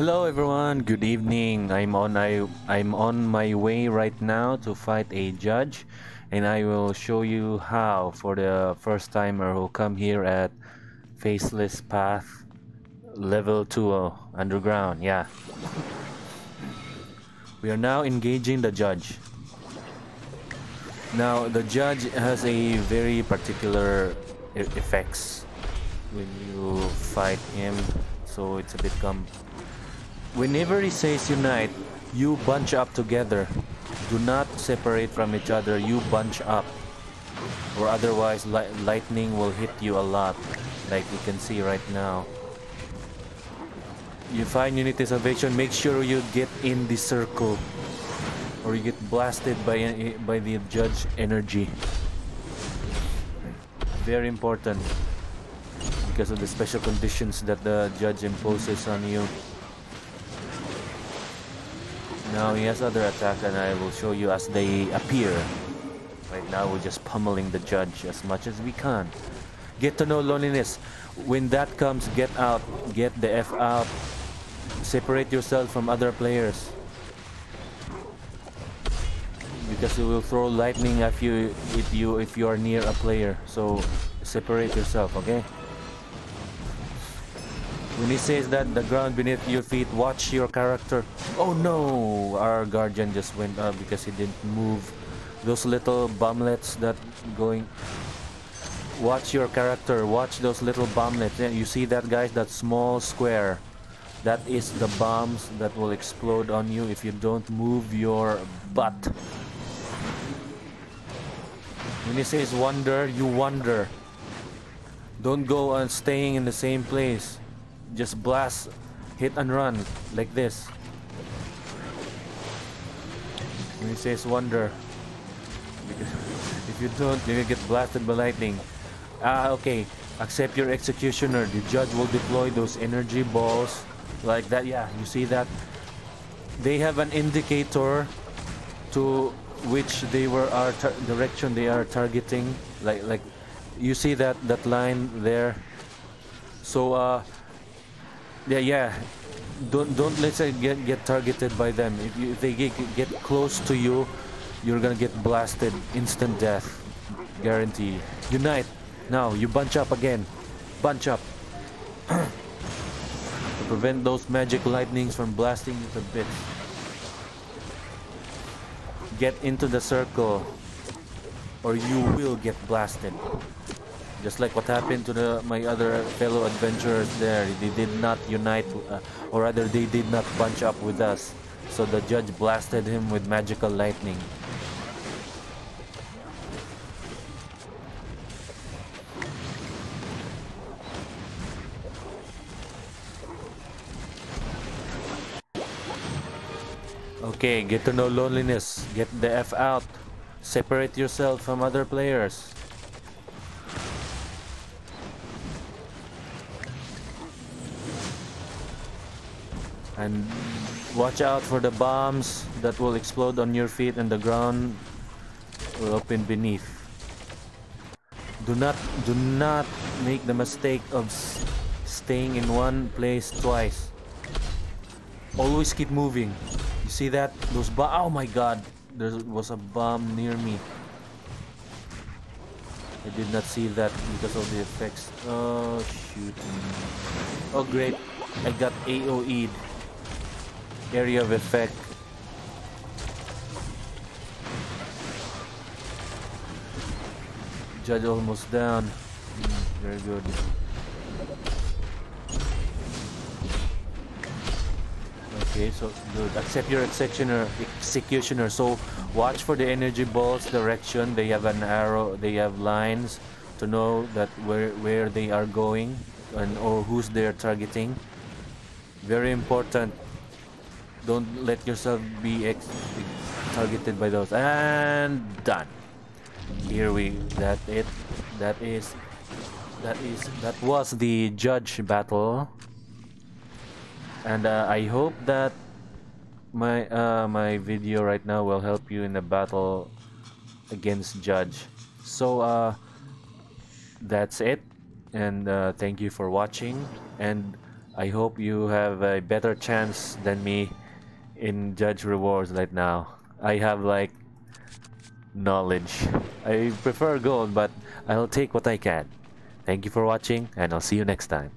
Hello everyone, good evening. I'm on I I'm on my way right now to fight a judge and I will show you how for the first timer who come here at Faceless Path level 2 uh, underground. Yeah. We are now engaging the judge. Now the judge has a very particular effects when you fight him so it's a bit com whenever he says unite you bunch up together. Do not separate from each other. You bunch up. Or otherwise li lightning will hit you a lot like you can see right now. You find unity salvation make sure you get in the circle. Or you get blasted by by the judge energy. Very important. Because of the special conditions that the judge imposes on you. Now he has other attacks and I will show you as they appear. Right now we're just pummeling the judge as much as we can. Get to know loneliness. When that comes, get out. Get the F out. Separate yourself from other players. Because it will throw lightning at you if you if you are near a player. So separate yourself, okay? When he says that the ground beneath your feet, watch your character. Oh no! Our guardian just went up because he didn't move. Those little bomblets that going... Watch your character. Watch those little bomblets. You see that guys? That small square. That is the bombs that will explode on you if you don't move your butt. When he says wonder, you wonder. Don't go on staying in the same place just blast, hit and run like this. When he says wonder, if you don't, you will get blasted by lightning. Ah, okay. Accept your executioner. The judge will deploy those energy balls like that. Yeah, you see that? They have an indicator to which they were our direction they are targeting. Like like, you see that that line there. So uh, yeah, yeah. Don't don't let's say get get targeted by them. If, you, if they get get close to you, you're gonna get blasted. Instant death, guarantee. Unite now. You bunch up again. Bunch up. to prevent those magic lightnings from blasting you to bits. Get into the circle, or you will get blasted. Just like what happened to the, my other fellow adventurers there. They did not unite, uh, or rather they did not bunch up with us. So the judge blasted him with magical lightning. Okay, get to know loneliness. Get the F out. Separate yourself from other players. And watch out for the bombs that will explode on your feet and the ground will open beneath. Do not do not make the mistake of staying in one place twice. Always keep moving. You see that? Those bomb oh my god there was a bomb near me. I did not see that because of the effects. Oh shoot. Oh great. I got AoE'd area of effect. Judge almost down. Very good. Okay, so good. Accept your executioner. Executioner. So watch for the energy balls direction. They have an arrow. They have lines to know that where where they are going and or who's they're targeting. Very important don't let yourself be targeted by those. And done. Here we that it that is that is that was the judge battle. And uh, I hope that my uh, my video right now will help you in the battle against judge. So uh, that's it. And uh, thank you for watching. And I hope you have a better chance than me in judge rewards right now. I have like knowledge. I prefer gold, but I'll take what I can. Thank you for watching, and I'll see you next time.